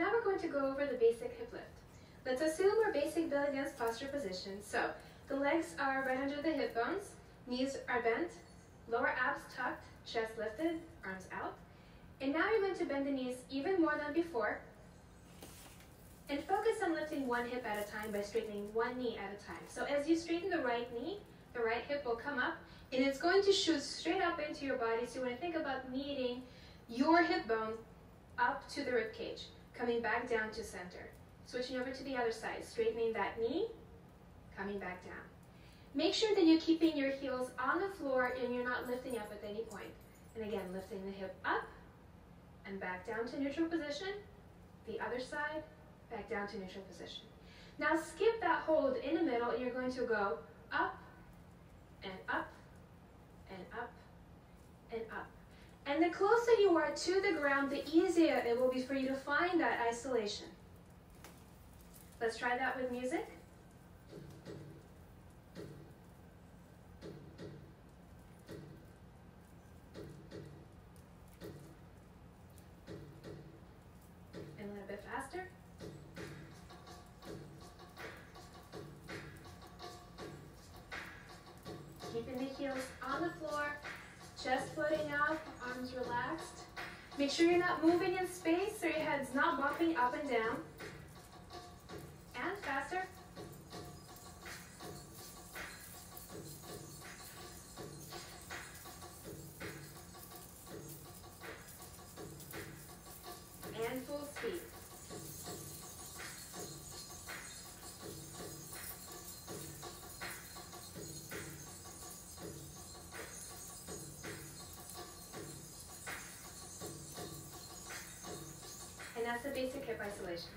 now we're going to go over the basic hip lift. Let's assume our basic belly dance posture position. So the legs are right under the hip bones, knees are bent, lower abs tucked, chest lifted, arms out. And now you're going to bend the knees even more than before. And focus on lifting one hip at a time by straightening one knee at a time. So as you straighten the right knee, the right hip will come up and it's going to shoot straight up into your body. So you want to think about kneading your hip bone up to the rib cage, coming back down to center. Switching over to the other side, straightening that knee, coming back down. Make sure that you're keeping your heels on the floor and you're not lifting up at any point. And again, lifting the hip up and back down to neutral position. The other side, back down to neutral position. Now skip that hold in the middle you're going to go up and up and up and up. And the closer you are to the ground, the easier it will be for you to find that isolation. Let's try that with music. And a little bit faster. Keeping the heels on the floor, arms relaxed. Make sure you're not moving in space so your head's not bumping up and down that's the basic hip isolation.